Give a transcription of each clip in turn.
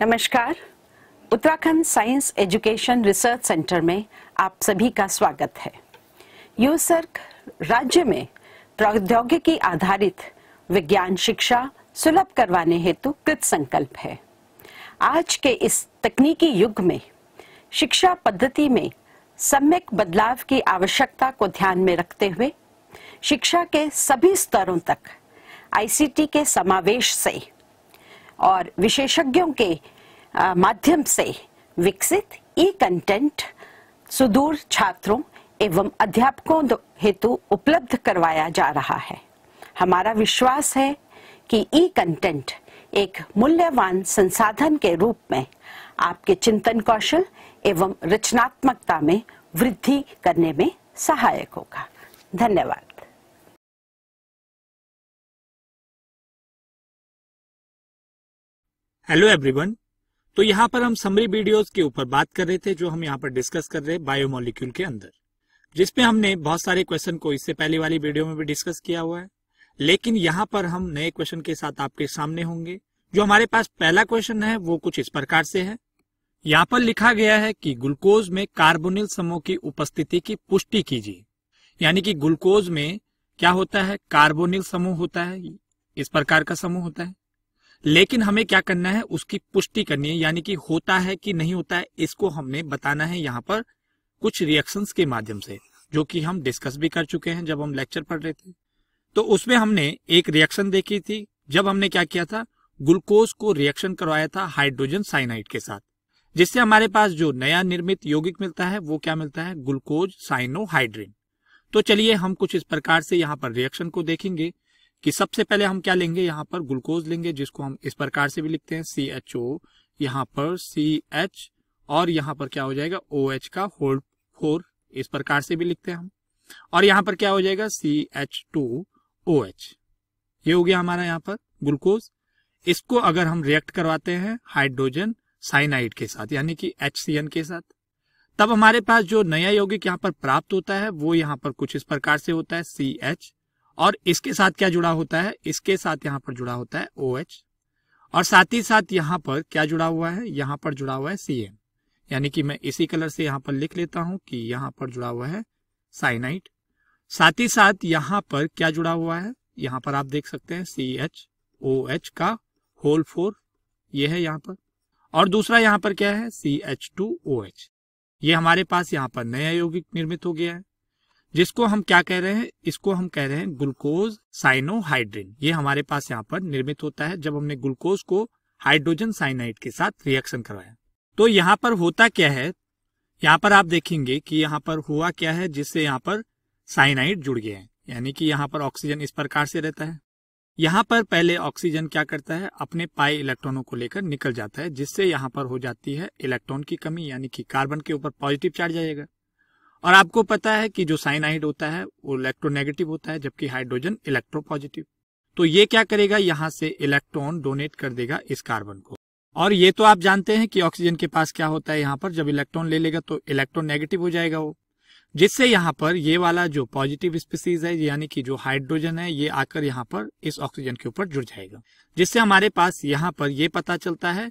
नमस्कार। Uttarakhand science education research centre में आप सभी का स्वागत है। यूसर्क राज्य में प्रौद्योगिकी आधारित विज्ञान शिक्षा सुलभ करवाने हेतु कृत संकल्प है। आज के इस तकनीकी युग में, शिक्षा पद्धति में सम्यक बदलाव की आवश्यकता को ध्यान में रखते हुए, शिक्षा के सभी स्तरों तक आईसीटी के समावेश से और विशेषज्ञों के माध्यम से विकसित ई कंटेंट सुदूर छात्रों एवं अध्यापकों हेतु उपलब्ध करवाया जा रहा है। हमारा विश्वास है कि ई कंटेंट एक मूल्यवान संसाधन के रूप में आपके चिंतन कौशल एवं रचनात्मकता में वृद्धि करने में सहायक होगा। धन्यवाद। हेलो एवरीवन तो यहाँ पर हम समरी वीडियोस के ऊपर बात कर रहे थे, जो हम यहाँ पर डिस्कस कर रहे बायोमोलिक्यूल के अंदर जिसमें हमने बहुत सारे क्वेश्चन को इससे पहले वाली वीडियो में भी डिस्कस किया हुआ है। लेकिन यहाँ पर हम नए क्वेश्चन के साथ आपके सामने होंगे। जो हमारे पास पहला क्वेश्चन है, वो कुछ इस प्रकार से है। यहाँ पर लिखा गया है कि ग्लूकोज में कार्बोनिल समूह की उपस्थिति की पुष्टि कीजिए। यानी कि ग्लूकोज में क्या होता है? कार्बोनिल समूह होता है, इस प्रकार का समूह होता है। लेकिन हमें क्या करना है, उसकी पुष्टि करनी है, यानी कि होता है कि नहीं होता है, इसको हमने बताना है यहाँ पर कुछ रिएक्शंस के माध्यम से, जो कि हम डिस्कस भी कर चुके हैं जब हम लेक्चर पढ़ रहे थे। तो उसमें हमने एक रिएक्शन देखी थी, जब हमने क्या किया था ग्लूकोज को रिएक्शन करवाया था हाइड्रोजन साइनाइड के साथ, जिससे हमारे पास जो नया निर्मित यौगिक मिलता है, वो क्या मिलता है ग्लूकोज साइनोहाइड्रिन तो चलिए हम कुछ इस प्रकार से यहाँ पर रिएक्शन को देखेंगे। कि सबसे पहले हम क्या लेंगे? यहाँ पर ग्लूकोज लेंगे, जिसको हम इस प्रकार से भी लिखते हैं सी एच ओ यहाँ पर सी एच और यहाँ पर क्या हो जाएगा? ओ OH का होल्ड फोर इस प्रकार से भी लिखते हैं हम। और यहाँ पर क्या हो जाएगा? C H two O H ये हो गया हमारा यहाँ पर ग्लूकोज। इसको अगर हम रिएक्ट करवाते हैं हाइड्रोजन साइनाइड के साथ, यानी कि एच सी एन के साथ, तब हमारे पास जो नया यौगिक यहाँ पर प्राप्त होता है, वो यहाँ पर कुछ इस प्रकार से होता है सी एच और इसके साथ क्या जुड़ा होता है? इसके साथ यहाँ पर जुड़ा होता है ओ OH और साथ ही साथ यहाँ पर क्या जुड़ा हुआ है? यहाँ पर जुड़ा हुआ है सी यानी कि मैं इसी कलर से यहाँ पर लिख लेता हूँ कि यहाँ पर जुड़ा हुआ है साइनाइट साथ ही साथ यहाँ पर क्या जुड़ा हुआ है? यहाँ पर आप देख सकते हैं सी एच ओ एच का होल फोर ये है यहाँ पर। और दूसरा यहाँ पर क्या है? C H two O H ये हमारे पास यहाँ पर नया यौगिक निर्मित हो गया है। जिसको हम क्या कह रहे हैं? इसको हम कह रहे हैं ग्लूकोज साइनोहाइड्रिन ये हमारे पास यहाँ पर निर्मित होता है जब हमने ग्लूकोज को हाइड्रोजन साइनाइड के साथ रिएक्शन करवाया। तो यहाँ पर होता क्या है? यहाँ पर आप देखेंगे कि यहाँ पर हुआ क्या है जिससे यहाँ पर साइनाइड जुड़ गए हैं। यानी कि यहाँ पर ऑक्सीजन इस प्रकार से रहता है। यहाँ पर पहले ऑक्सीजन क्या करता है? अपने पाई इलेक्ट्रॉनों को लेकर निकल जाता है, जिससे यहाँ पर हो जाती है इलेक्ट्रॉन की कमी, यानी कि कार्बन के ऊपर पॉजिटिव चार्ज आएगा और आपको पता है कि जो साइनाइड होता है, वो इलेक्ट्रोनेगेटिव होता है, जबकि हाइड्रोजन इलेक्ट्रो पॉजिटिव तो ये क्या करेगा? यहाँ से इलेक्ट्रॉन डोनेट कर देगा इस कार्बन को। और ये तो आप जानते हैं कि ऑक्सीजन के पास क्या होता है यहाँ पर, जब इलेक्ट्रॉन ले लेगा तो इलेक्ट्रॉन नेगेटिव हो जाएगा वो। जिससे यहाँ पर ये वाला जो पॉजिटिव स्पीसीज है, यानी कि जो हाइड्रोजन है, ये आकर यहाँ पर इस ऑक्सीजन के ऊपर जुड़ जाएगा। जिससे हमारे पास यहाँ पर ये पता चलता है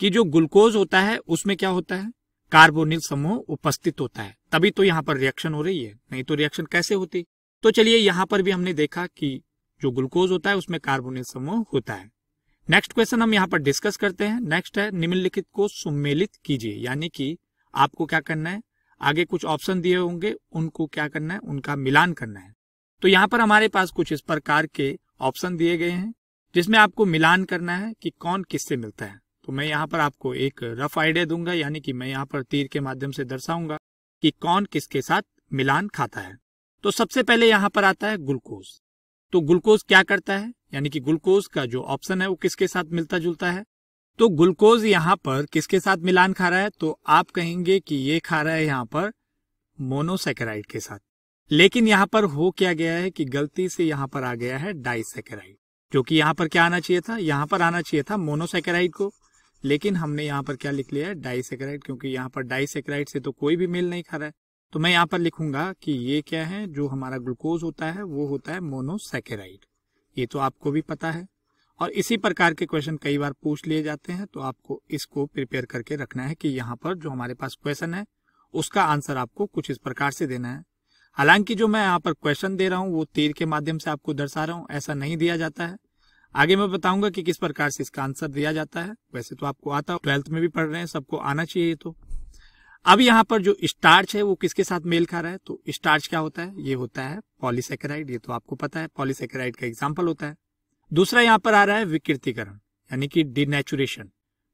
कि जो ग्लूकोज होता है, उसमें क्या होता है? कार्बोनिल समूह उपस्थित होता है। तभी तो यहाँ पर रिएक्शन हो रही है, नहीं तो रिएक्शन कैसे होती? तो चलिए यहाँ पर भी हमने देखा कि जो ग्लूकोज होता है, उसमें कार्बोनिल समूह होता है। नेक्स्ट क्वेश्चन हम यहाँ पर डिस्कस करते हैं। नेक्स्ट है, निम्नलिखित को सुमेलित कीजिए, यानी कि आपको क्या करना है? आगे कुछ ऑप्शन दिए होंगे, उनको क्या करना है? उनका मिलान करना है। तो यहाँ पर हमारे पास कुछ इस प्रकार के ऑप्शन दिए गए हैं, जिसमें आपको मिलान करना है कि कौन किससे मिलता है। तो मैं यहाँ पर आपको एक रफ आइडिया दूँगा, यानी कि मैं यहाँ पर तीर के माध्यम से दर्शाऊँगा कि कौन किसके साथ मिलान खाता है। तो सबसे पहले यहाँ पर आता है ग्लूकोज तो ग्लूकोज क्या करता है? यानी कि ग्लूकोज का जो ऑप्शन है वो किसके साथ मिलता जुलता है? तो ग्लूकोज यहाँ पर किसके साथ मिलान खा रहा है? तो आप कहेंगे कि ये खा रहा है यहाँ पर मोनोसेकेराइड के साथ। लेकिन यहाँ पर हो क्या गया है कि गलती से यहाँ पर आ गया है डाइसेकेराइड जो कि यहाँ पर क्या आना चाहिए था? यहाँ पर आना चाहिए था मोनोसेकेराइड को। लेकिन हमने यहाँ पर क्या लिख लिया है? डाइसेक्राइड, क्योंकि यहाँ पर डाइसेक्राइड से तो कोई भी मेल नहीं खा रहा है। तो मैं यहाँ पर लिखूँगा कि ये क्या है? जो हमारा ग्लूकोज होता है, वो होता है मोनोसेकेराइड। ये तो आपको भी पता है। और इसी प्रकार के क्वेश्चन कई बार पूछ लिए जाते हैं तो आपको इसको प्रिपेयर करके रखना है कि यहाँ पर जो हमारे पास क्वेश्चन है, उसका आंसर आपको कुछ इस प्रकार से देना है। हालाँकि जो मैं यहाँ पर क्वेश्चन दे रहा हूँ, वो तीर के माध्यम से आपको दर्शा रहा हूँ, ऐसा नहीं दिया जाता है। आगे मैं बताऊँगा कि किस प्रकार से इसका आंसर दिया जाता है। वैसे तो आपको आता, ट्वेल्थ में भी पढ़ रहे हैं, सबको आना चाहिए तो। अब यहाँ पर जो स्टार्च है, वो किसके साथ मेल खा रहा है? तो स्टार्च क्या होता है? ये होता है पॉलीसेकेराइड, ये तो आपको पता है, पॉलीसेकेराइड का एग्ज़ाम्पल होता है। दूसरा यहाँ पर आ रहा है विकृतिकरण, यानी कि डिनेचुरेशन।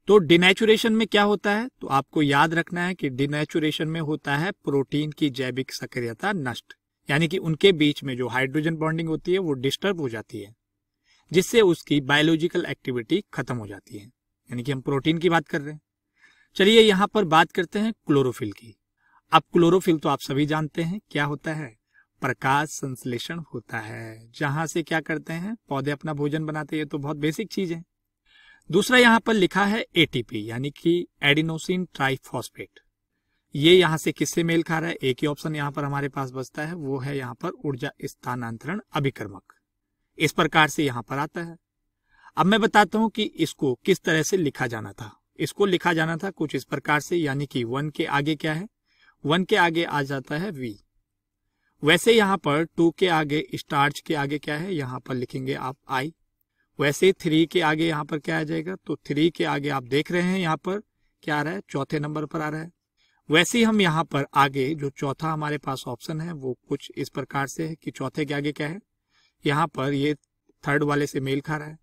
तो डिनेचुरेशन में क्या होता है? तो आपको याद रखना है कि डिनेचुरेशन में होता है प्रोटीन की जैविक सक्रियता नष्ट, यानी कि उनके बीच में जो हाइड्रोजन बॉन्डिंग होती है, वो डिस्टर्ब हो जाती है। जिससे उसकी बायोलॉजिकल एक्टिविटी खत्म हो जाती है। यानी कि हम प्रोटीन की बात कर रहे हैं। चलिए यहाँ पर बात करते हैं क्लोरोफिल की। अब क्लोरोफिल तो आप सभी जानते हैं क्या होता है। प्रकाश संश्लेषण होता है। जहाँ से क्या करते हैं, पौधे अपना भोजन बनाते हैं तो बहुत बेसिक चीज़ है। दूसरा यहाँ पर लिखा है एटीपी यानी कि एडिनोसिन ट्राइफॉस्फेट ये यहाँ से किससे मेल खा रहा है? एक ही ऑप्शन यहाँ पर हमारे पास बचता है, वो है यहाँ पर ऊर्जा स्थानांतरण अभिक्रमक। इस प्रकार से यहाँ पर आता है। अब मैं बताता हूँ कि इसको किस तरह से लिखा जाना था। इसको लिखा जाना था कुछ इस प्रकार से, यानी कि वन के आगे क्या है? वन के आगे आ जाता है वी वैसे यहाँ पर टू के आगे, स्टार्च के आगे क्या है? यहाँ पर लिखेंगे आप आई वैसे थ्री के आगे यहाँ पर क्या आ जाएगा? तो थ्री के आगे आप देख रहे हैं यहाँ पर क्या आ रहा है? चौथे नंबर पर आ रहा है। वैसे हम यहाँ पर आगे जो चौथा हमारे पास ऑप्शन है, वो कुछ इस प्रकार से है कि चौथे के आगे क्या है? यहाँ पर ये थर्ड वाले से मेल खा रहा है।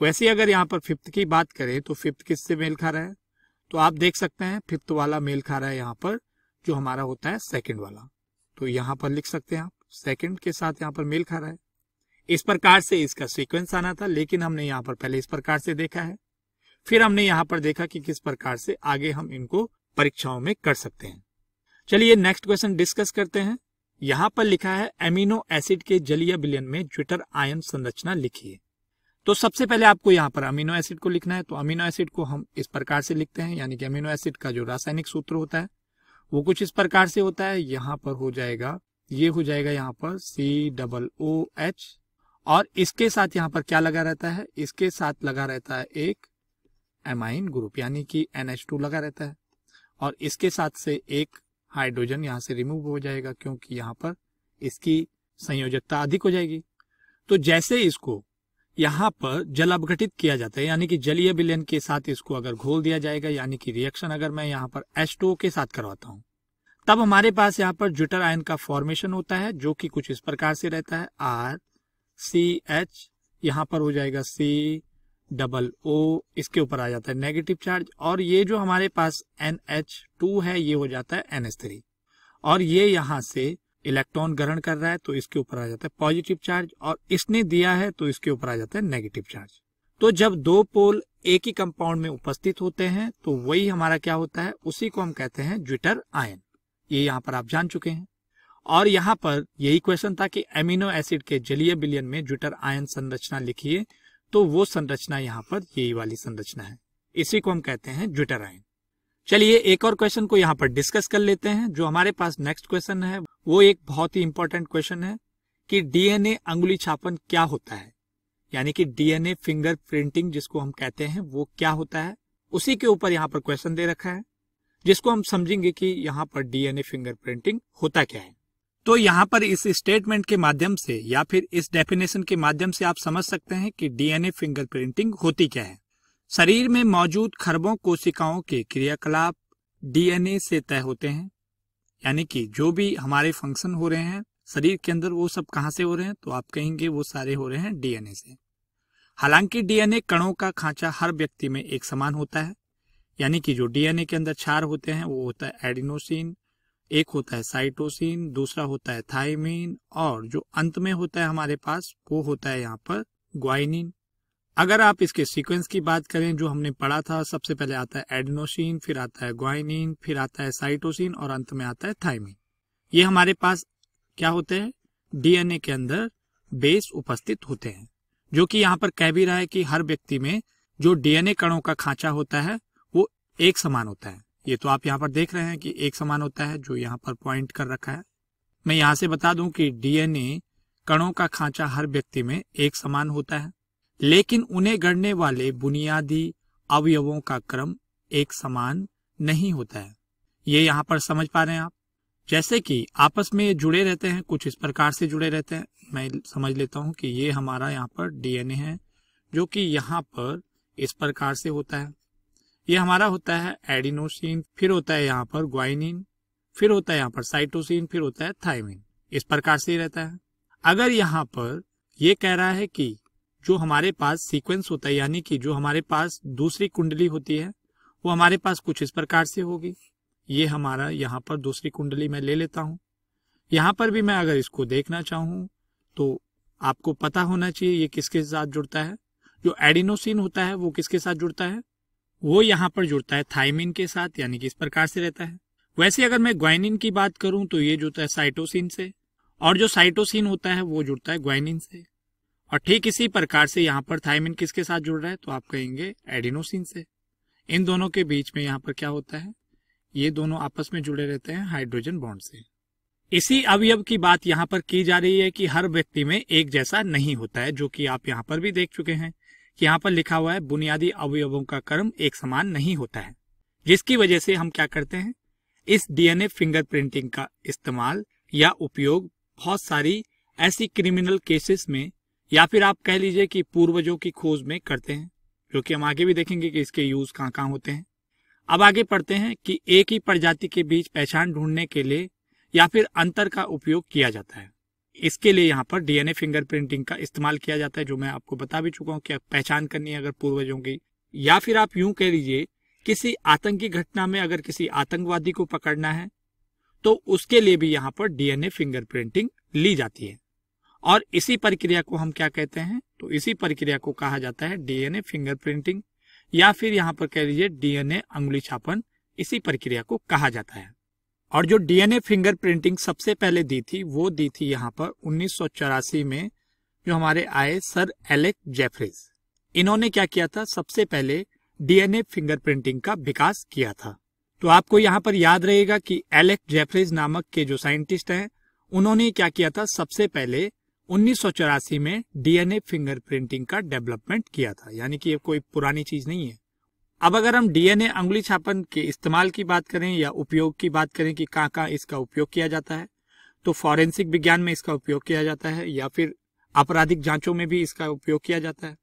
वैसे अगर यहाँ पर फिफ्थ की बात करें तो फिफ्थ किस से मेल खा रहा है? तो आप देख सकते हैं फिफ्थ वाला मेल खा रहा है यहाँ पर, जो हमारा होता है सेकंड वाला। तो यहाँ पर लिख सकते हैं आप सेकंड के साथ यहाँ पर मेल खा रहा है। इस प्रकार से इसका सीक्वेंस आना था, लेकिन हमने यहाँ पर पहले इस प्रकार से देखा है। फिर हमने यहाँ पर देखा कि किस प्रकार से आगे हम इनको परीक्षाओं में कर सकते हैं। चलिए नेक्स्ट क्वेश्चन डिस्कस करते हैं। यहाँ पर लिखा है, एमिनो एसिड के जलीय विलयन में ज्विटर आयन संरचना लिखिए। तो सबसे पहले आपको यहाँ पर अमीनो एसिड को लिखना है तो अमीनो एसिड को हम इस प्रकार से लिखते हैं, यानी कि अमीनो एसिड का जो रासायनिक सूत्र होता है, वो कुछ इस प्रकार से होता है। यहाँ पर हो जाएगा, ये हो जाएगा यहाँ पर सी डबल ओ एच और इसके साथ यहाँ पर क्या लगा रहता है? इसके साथ लगा रहता है एक एमाइन ग्रुप यानी कि टू लगा रहता है, और इसके साथ से एक हाइड्रोजन यहाँ से रिमूव हो जाएगा क्योंकि यहाँ पर इसकी संयोजकता अधिक हो जाएगी। तो जैसे इसको यहाँ पर जल अपघटित किया जाता है, यानी कि जलीय विलयन के साथ इसको अगर घोल दिया जाएगा, यानी कि रिएक्शन अगर मैं यहाँ पर एच के साथ करवाता हूँ, तब हमारे पास यहाँ पर जुटर आयन का फॉर्मेशन होता है, जो कि कुछ इस प्रकार से रहता है। आर सी एच यहाँ पर हो जाएगा सी डबल ओ इसके ऊपर आ जाता है नेगेटिव चार्ज और ये जो हमारे पास एन एच टू है, ये हो जाता है एन एच थ्री और ये यहाँ से इलेक्ट्रॉन ग्रहण कर रहा है तो इसके ऊपर आ जाता है पॉजिटिव चार्ज और इसने दिया है तो इसके ऊपर आ जाता है नेगेटिव चार्ज तो जब दो पोल एक ही कंपाउंड में उपस्थित होते हैं तो वही हमारा क्या होता है? उसी को हम कहते हैं ज्विटर आयन ये यहाँ पर आप जान चुके हैं। और यहाँ पर यही क्वेश्चन था कि एमिनो एसिड के जलीय बिलियन में ज्विटर आयन संरचना लिखिए। तो वो संरचना यहाँ पर यही वाली संरचना है। इसी को हम कहते हैं ज्विटराइन चलिए एक और क्वेश्चन को यहाँ पर डिस्कस कर लेते हैं, जो हमारे पास नेक्स्ट क्वेश्चन है। वो एक बहुत ही इंपॉर्टेंट क्वेश्चन है कि डीएनए अंगुली छापन क्या होता है? यानी कि डीएनए फिंगर प्रिंटिंग जिसको हम कहते हैं, वो क्या होता है? उसी के ऊपर यहाँ पर क्वेश्चन दे रखा है, जिसको हम समझेंगे कि यहाँ पर डीएनए फिंगर प्रिंटिंग होता क्या है। तो यहाँ पर इस स्टेटमेंट के माध्यम से या फिर इस डेफिनेशन के माध्यम से आप समझ सकते हैं कि डीएनए फिंगरप्रिंटिंग होती क्या है। शरीर में मौजूद खरबों, कोशिकाओं के क्रियाकलाप डीएनए से तय होते हैं। यानी कि जो भी हमारे फ़ंक्शन हो रहे हैं, शरीर के अंदर वो सब कहाँ से हो रहे हैं तो आप कहेंगे वो सारे हो रहे हैं डीएनए से। हालाँकि डीएनए कणों का खांचा हर व्यक्ति में एक समान होता है। यानी कि जो डीएनए के अंदर चार होते हैं, वो होता है एडिनोसिन एक होता है साइटोसिन, दूसरा होता है थाइमिन और जो अंत में होता है हमारे पास, वो होता है यहाँ पर ग्वाइनिन अगर आप इसके सीक्वेंस की बात करें, जो हमने पढ़ा था, सबसे पहले आता है एडनोसिन फिर आता है ग्वाइनिन फिर आता है साइटोसिन और अंत में आता है थाइमिन ये हमारे पास क्या होते हैं? डीएनए के अंदर बेस उपस्थित होते हैं, जो कि यहाँ पर कह भी रहा है कि हर व्यक्ति में जो डीएनए कणों का खांचा होता है, वो एक समान होता है. ये तो आप यहाँ पर देख रहे हैं कि एक समान होता है जो यहाँ पर पॉइंट कर रखा है। मैं यहाँ से बता दूँ कि डीएनए कणों का खांचा हर व्यक्ति में एक समान होता है, लेकिन उन्हें गढ़ने वाले बुनियादी अवयवों का क्रम एक समान नहीं होता है। ये यहाँ पर समझ पा रहे हैं आप। जैसे कि आपस में जुड़े रहते हैं, कुछ इस प्रकार से जुड़े रहते हैं। मैं समझ लेता हूँ कि ये हमारा यहाँ पर डीएनए है, जो कि यहाँ पर इस प्रकार से होता है। ये हमारा होता है एडिनोसिन, फिर होता है यहाँ पर ग्वाइनिन फिर होता है यहाँ पर साइटोसिन फिर होता है थाइमिन इस प्रकार से रहता है। अगर यहाँ पर ये कह रहा है कि जो हमारे पास सीक्वेंस होता है, यानी कि जो हमारे पास दूसरी कुंडली होती है, वो हमारे पास कुछ इस प्रकार से होगी। ये हमारा यहाँ पर दूसरी कुंडली में ले लेता हूँ। यहाँ पर भी मैं अगर इसको देखना चाहूँ तो आपको पता होना चाहिए ये किसके साथ जुड़ता है। जो एडिनोसिन होता है, वो किसके साथ जुड़ता है? वो यहाँ पर जुड़ता है थाइमिन के साथ, यानी कि इस प्रकार से रहता है। वैसे अगर मैं ग्वाइनिन की बात करूँ तो ये जुड़ता है साइटोसिन से, और जो साइटोसिन होता है, वो जुड़ता है ग्वाइनिन से। और ठीक इसी प्रकार से यहाँ पर थाइमिन किसके साथ जुड़ रहा है तो आप कहेंगे एडिनोसिन से। इन दोनों के बीच में यहाँ पर क्या होता है, ये दोनों आपस में जुड़े रहते हैं हाइड्रोजन बॉन्ड से। इसी अवयव की बात यहाँ पर की जा रही है कि हर व्यक्ति में एक जैसा नहीं होता है, जो कि आप यहाँ पर भी देख चुके हैं। यहाँ पर लिखा हुआ है, बुनियादी अवयवों का क्रम एक समान नहीं होता है। जिसकी वजह से हम क्या करते हैं? इस डीएनए फिंगरप्रिंटिंग का इस्तेमाल या उपयोग बहुत सारी ऐसी क्रिमिनल केसेस में या फिर आप कह लीजिए कि पूर्वजों की खोज में करते हैं, जो कि हम आगे भी देखेंगे कि इसके यूज़ कहाँ कहाँ होते हैं। अब आगे पढ़ते हैं कि एक ही प्रजाति के बीच पहचान ढूँढने के लिए या फिर अंतर का उपयोग किया जाता है। इसके लिए यहाँ पर डीएनए फिंगरप्रिंटिंग का इस्तेमाल किया जाता है, जो मैं आपको बता भी चुका हूँ कि पहचान करनी है अगर पूर्वजों की। या फिर आप यूँ कह लीजिए किसी आतंकी घटना में अगर किसी आतंकवादी को पकड़ना है तो उसके लिए भी यहाँ पर डीएनए फिंगरप्रिंटिंग ली जाती है। और इसी प्रक्रिया को हम क्या कहते हैं? तो इसी प्रक्रिया को कहा जाता है डीएनए फिंगरप्रिंटिंग या फिर यहाँ पर कह लीजिए डीएनए अंगुली छापन, इसी प्रक्रिया को कहा जाता है। और जो डीएनए फिंगरप्रिंटिंग सबसे पहले दी थी, वो दी थी यहाँ पर उन्नीस सौ चौरासी में जो हमारे आए सर एलेक जेफरीज। इन्होंने क्या किया था? सबसे पहले डीएनए फिंगरप्रिंटिंग का विकास किया था। तो आपको यहाँ पर याद रहेगा कि एलेक जेफरीज नामक के जो साइंटिस्ट हैं, उन्होंने क्या किया था? सबसे पहले उन्नीस सौ चौरासी में डीएनए फिंगरप्रिंटिंग का डेवलपमेंट किया था। यानी कि ये कोई पुरानी चीज़ नहीं है। अब अगर हम डीएनए अंगुली छापन के इस्तेमाल की बात करें या उपयोग की बात करें कि कहाँ कहाँ इसका उपयोग किया जाता है तो फॉरेंसिक विज्ञान में इसका उपयोग किया जाता है या फिर आपराधिक जांचों में भी इसका उपयोग किया जाता है।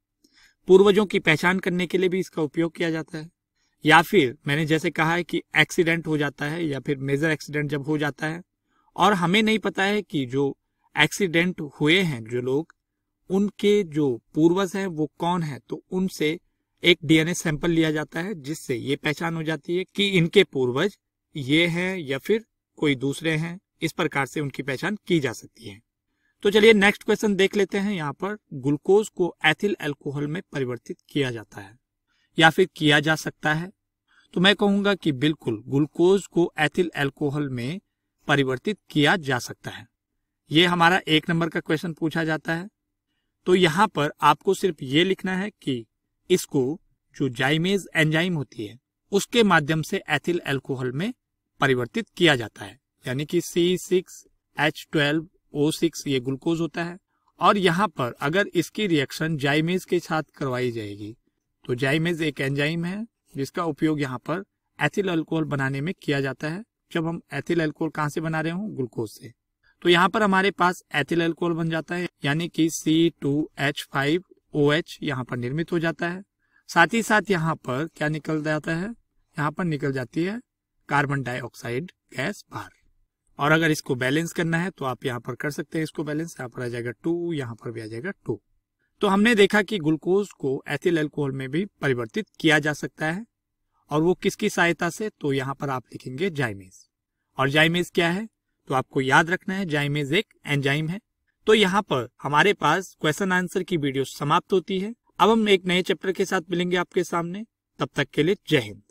पूर्वजों की पहचान करने के लिए भी इसका उपयोग किया जाता है। या फिर मैंने जैसे कहा है कि एक्सीडेंट हो जाता है या फिर मेजर एक्सीडेंट जब हो जाता है, और हमें नहीं पता है कि जो एक्सीडेंट हुए हैं जो लोग, उनके जो पूर्वज हैं वो कौन है तो उनसे एक डीएनए सैंपल लिया जाता है, जिससे ये पहचान हो जाती है कि इनके पूर्वज ये हैं या फिर कोई दूसरे हैं। इस प्रकार से उनकी पहचान की जा सकती है। तो चलिए नेक्स्ट क्वेश्चन देख लेते हैं। यहाँ पर ग्लूकोज को एथिल एल्कोहल में परिवर्तित किया जाता है, या फिर किया जा सकता है। तो मैं कहूँगा कि बिल्कुल ग्लूकोज को एथिल एल्कोहल में परिवर्तित किया जा सकता है। ये हमारा एक नंबर का क्वेश्चन पूछा जाता है। तो यहाँ पर आपको सिर्फ़ ये लिखना है कि इसको जो जाइमेज एंजाइम होती है, उसके माध्यम से एथिल एल्कोहल में परिवर्तित किया जाता है। यानी कि C six H twelve O six ये ग्लूकोज होता है। और यहाँ पर अगर इसकी रिएक्शन जाइमेज के साथ करवाई जाएगी तो जाइमेज एक एंजाइम है, जिसका उपयोग यहाँ पर एथिल अल्कोहल बनाने में किया जाता है। जब हम एथिल अल्कोहल कहाँ से बना रहे हो? ग्लूकोज से। तो यहाँ पर हमारे पास एथिल अल्कोहल बन जाता है, यानी कि C two H five O H यहाँ पर निर्मित हो जाता है। साथ ही साथ यहाँ पर क्या निकल जाता है? यहाँ पर निकल जाती है कार्बन डाइऑक्साइड गैस बाहर और अगर इसको बैलेंस करना है तो आप यहाँ पर कर सकते हैं इसको बैलेंस यहाँ पर आ जाएगा टू यहाँ पर भी आ जाएगा टू तो हमने देखा कि ग्लूकोज को एथिल अल्कोहल में भी परिवर्तित किया जा सकता है। और वो किसकी सहायता से? तो यहाँ पर आप लिखेंगे जाइमेज और जाइमेज क्या है? तो आपको याद रखना है जाइमेज एक एंजाइम है। तो यहाँ पर हमारे पास क्वेश्चन आंसर की वीडियो समाप्त होती है। अब हम एक नए चैप्टर के साथ मिलेंगे आपके सामने। तब तक के लिए जय हिंद।